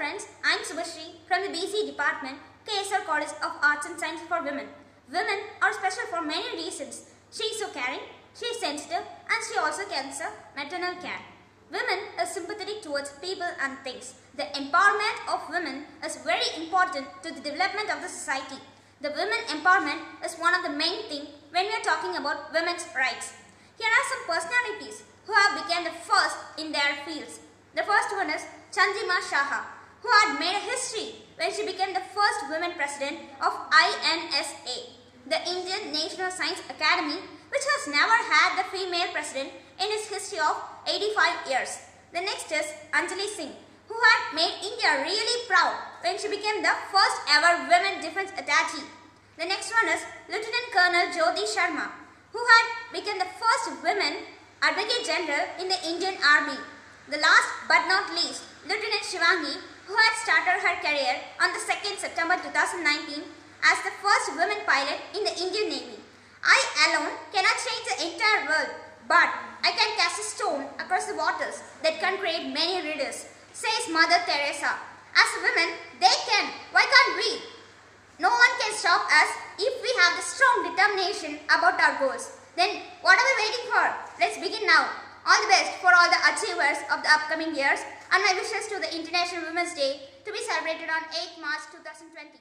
friends, I'm Subasri from the BC Department, KSR College of Arts and Science for Women. Women are special for many reasons. She is so caring, she is sensitive and she also gives maternal care. Women are sympathetic towards people and things. The empowerment of women is very important to the development of the society. The women empowerment is one of the main thing when we are talking about women's rights. Here are some personalities who have become the first in their fields. The first one is Chandrima Shaha, who had made a history when she became the first woman president of INSA, the Indian National Science Academy, which has never had the female president in its history of 85 years. The next is Anjali Singh, who had made India really proud when she became the first ever women defense attaché. The next one is Lieutenant Colonel Jyoti Sharma, who had become the first women advocate general in the Indian Army. The last but not least, Lieutenant Shivangi, who had started her career on the 2nd September 2019 as the first woman pilot in the Indian Navy. I alone cannot change the entire world, but I can cast a stone across the waters that can create many readers, says Mother Teresa. As women, they can. Why can't we? No one can stop us if we have the strong determination about our goals. Then what are we waiting for? Let's begin now. All the best for all the achievers of the upcoming years and my wishes to the International Women's Day to be celebrated on 8 March 2020.